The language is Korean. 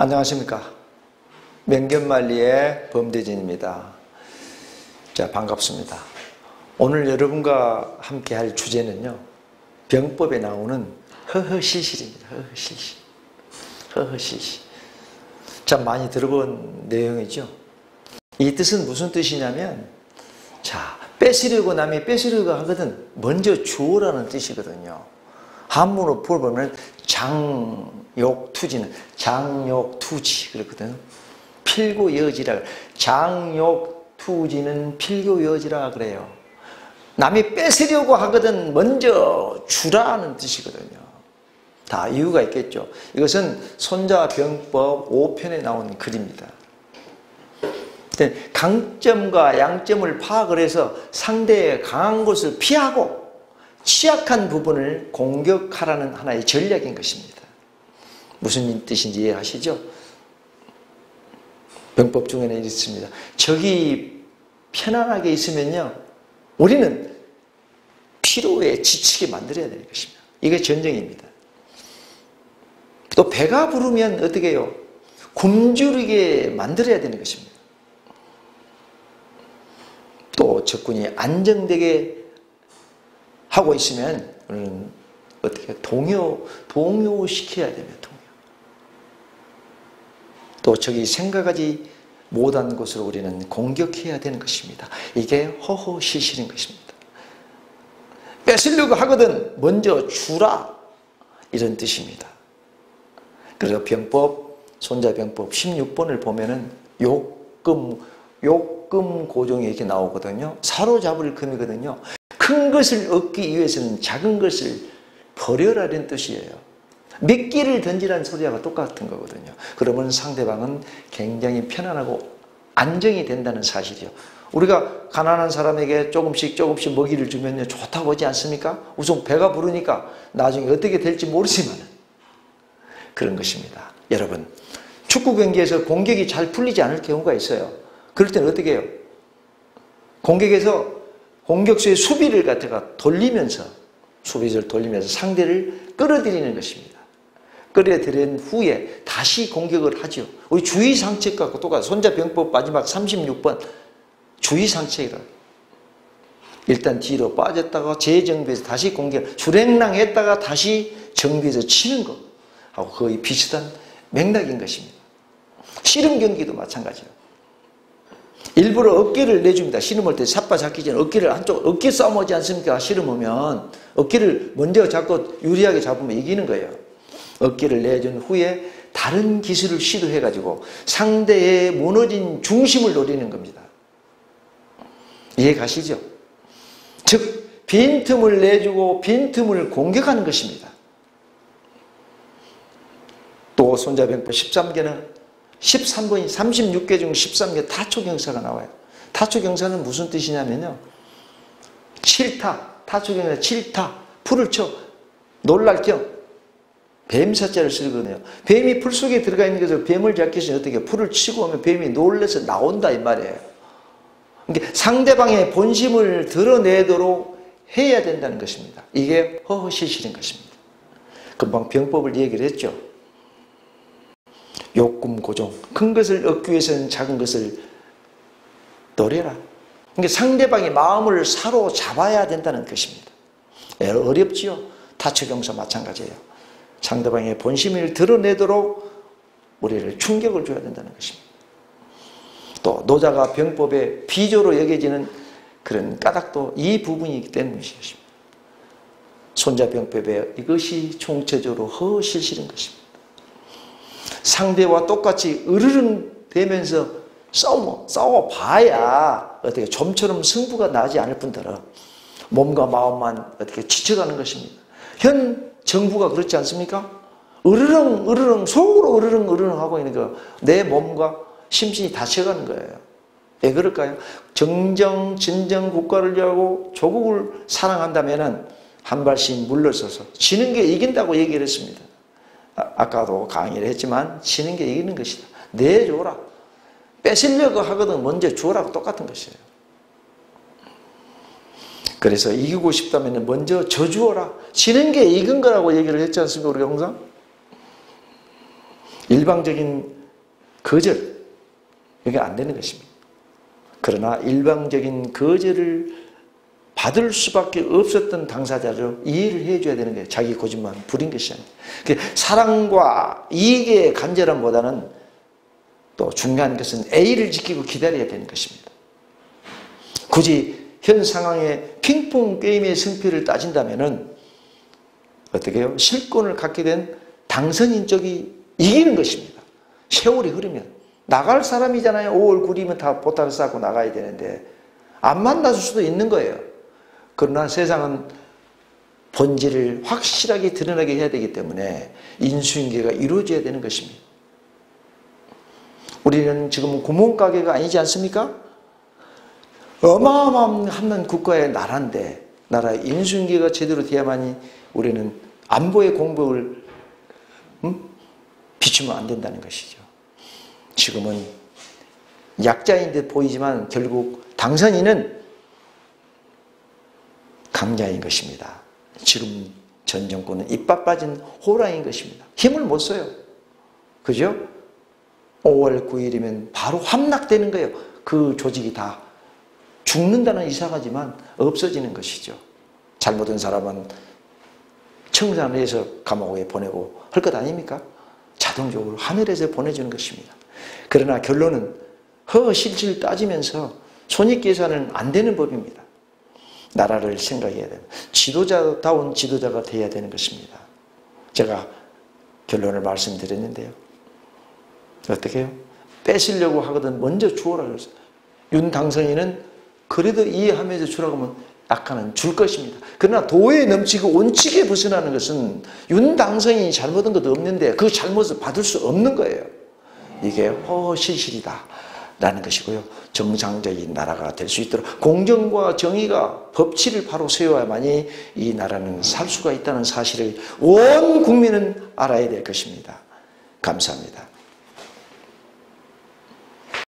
안녕하십니까. 명견말리의 범대진입니다. 자, 반갑습니다. 오늘 여러분과 함께 할 주제는요, 병법에 나오는 허허실실입니다. 허허실실. 허허실실. 참 많이 들어본 내용이죠. 이 뜻은 무슨 뜻이냐면, 자, 뺏으려고 남이 뺏으려고 하거든, 먼저 주어라는 뜻이거든요. 한문으로 풀어보면 장욕투지는 장욕투지 그렇거든. 필고여지라 장욕투지는 필고여지라 그래요. 남이 뺏으려고 하거든 먼저 주라는 뜻이거든요. 다 이유가 있겠죠. 이것은 손자병법 5편에 나온 글입니다. 강점과 양점을 파악을 해서 상대의 강한 곳을 피하고 취약한 부분을 공격하라는 하나의 전략인 것입니다. 무슨 뜻인지 이해하시죠? 병법 중에는 있습니다. 적이 편안하게 있으면요, 우리는 피로에 지치게 만들어야 되는 것입니다. 이게 전쟁입니다. 또 배가 부르면 어떻게 해요? 굶주리게 만들어야 되는 것입니다. 또 적군이 안정되게 하고 있으면 우리는 어떻게 동요 동요시켜야 됩니다. 동요. 또 저기 생각하지 못한 것으로 우리는 공격해야 되는 것입니다. 이게 허허실실인 것입니다. 뺏으려고 하거든 먼저 주라 이런 뜻입니다. 그래서 병법 손자병법 16번을 보면은 욕금 욕금 고종이 이렇게 나오거든요. 사로잡을 금이거든요. 큰 것을 얻기 위해서는 작은 것을 버려라는 뜻이에요. 미끼를 던지라는 소리하고 똑같은 거거든요. 그러면 상대방은 굉장히 편안하고 안정이 된다는 사실이요. 우리가 가난한 사람에게 조금씩 조금씩 먹이를 주면 좋다고 하지 않습니까? 우선 배가 부르니까 나중에 어떻게 될지 모르지만 그런 것입니다. 여러분, 축구 경기에서 공격이 잘 풀리지 않을 경우가 있어요. 그럴 때는 어떻게 해요? 공격에서 공격수의 수비를 갖다가 돌리면서 수비를 돌리면서 상대를 끌어들이는 것입니다. 끌어들인 후에 다시 공격을 하죠. 우리 주의 상책 갖고 똑같아. 손자병법 마지막 36번 주의 상책이라. 일단 뒤로 빠졌다가 재정비해서 다시 공격, 주랭랑 했다가 다시 정비해서 치는 거 하고 거의 비슷한 맥락인 것입니다. 씨름 경기도 마찬가지예요. 일부러 어깨를 내줍니다. 씨름할 때 삿바 잡기 전에 어깨를 한쪽 어깨 싸움 하지 않습니까? 씨름하면 어깨를 먼저 잡고 유리하게 잡으면 이기는 거예요. 어깨를 내준 후에 다른 기술을 시도해 가지고 상대의 무너진 중심을 노리는 겁니다. 이해 가시죠? 즉 빈틈을 내주고 빈틈을 공격하는 것입니다. 또 손자병법 13계는 13번이 36계 중 13계 타초경사가 나와요. 타초경사는 무슨 뜻이냐면요. 칠 타, 타초경사 칠 타, 풀 초, 놀랄 경 뱀 사 자를 쓰거든요. 뱀이 풀 속에 들어가 있는 것을 뱀을 잡기 위해서 어떻게 풀을 치고 오면 뱀이 놀래서 나온다 이 말이에요. 그러니까 상대방의 본심을 드러내도록 해야 된다는 것입니다. 이게 허허실실인 것입니다. 금방 병법을 얘기를 했죠. 욕금 고종. 큰 것을 얻기 위해서는 작은 것을 노려라. 그러니까 상대방의 마음을 사로잡아야 된다는 것입니다. 어렵지요? 타처경사 마찬가지예요. 상대방의 본심을 드러내도록 우리를 충격을 줘야 된다는 것입니다. 또 노자가 병법의 비조로 여겨지는 그런 까닭도 이 부분이기 때문이십니다. 손자병법에 이것이 총체적으로 허실실인 것입니다. 상대와 똑같이 으르릉 되면서 싸워, 싸워 봐야 어떻게 좀처럼 승부가 나지 않을 뿐더러 몸과 마음만 어떻게 지쳐가는 것입니다. 현 정부가 그렇지 않습니까? 으르릉, 으르릉, 속으로 으르릉, 으르릉 하고 있는 거, 내 몸과 심신이 다쳐가는 거예요. 왜 그럴까요? 정정, 진정 국가를 위하고 조국을 사랑한다면 한 발씩 물러서서 지는 게 이긴다고 얘기를 했습니다. 아까도 강의를 했지만 지는 게 이기는 것이다. 내줘라. 뺏으려고 하거든 먼저 주라고 똑같은 것이에요. 그래서 이기고 싶다면 먼저 져주어라. 지는 게 이긴 거라고 얘기를 했지 않습니까? 우리 항상? 일방적인 거절, 이게 안 되는 것입니다. 그러나 일방적인 거절을 받을 수밖에 없었던 당사자를 이해를 해줘야 되는 거예요. 자기 고집만 부린 것이 아니에요. 그 사랑과 이익의 간절함보다는 또 중요한 것은 A를 지키고 기다려야 되는 것입니다. 굳이 현 상황의 핑퐁 게임의 승패를 따진다면 어떻게 해요? 실권을 갖게 된 당선인 쪽이 이기는 것입니다. 세월이 흐르면. 나갈 사람이잖아요. 5월 9일이면 다 보따리 싸고 나가야 되는데 안 만났을 수도 있는 거예요. 그러나 세상은 본질을 확실하게 드러나게 해야 되기 때문에 인수인계가 이루어져야 되는 것입니다. 우리는 지금 구멍가게가 아니지 않습니까? 어마어마한 국가의 나라인데 나라 인수인계가 제대로 돼야만이 우리는 안보의 공복을 음? 비추면 안 된다는 것이죠. 지금은 약자인 듯 보이지만 결국 당선인은 강자인 것입니다. 지금 전 정권은 이빨 빠진 호랑이인 것입니다. 힘을 못 써요. 그죠? 5월 9일이면 바로 함락되는 거예요. 그 조직이 다 죽는다는 이상하지만 없어지는 것이죠. 잘못한 사람은 청산해서 감옥에 보내고 할 것 아닙니까? 자동적으로 하늘에서 보내주는 것입니다. 그러나 결론은 허실실 따지면서 손익계산은 안 되는 법입니다. 나라를 생각해야 됩니다. 지도자다운 지도자가 되어야 되는 것입니다. 제가 결론을 말씀드렸는데요. 어떻게 해요? 뺏으려고 하거든 먼저 주어라 그랬어요. 윤 당선인은 그래도 이해하면서 주라고 하면 약간은 줄 것입니다. 그러나 도에 넘치고 원칙에 벗어나는 것은 윤 당선인이 잘못한 것도 없는데 그 잘못을 받을 수 없는 거예요. 이게 허실실이다. 라는 것이고요. 정상적인 나라가 될 수 있도록 공정과 정의가 법치를 바로 세워야만이 이 나라는 살 수가 있다는 사실을 온 국민은 알아야 될 것입니다. 감사합니다.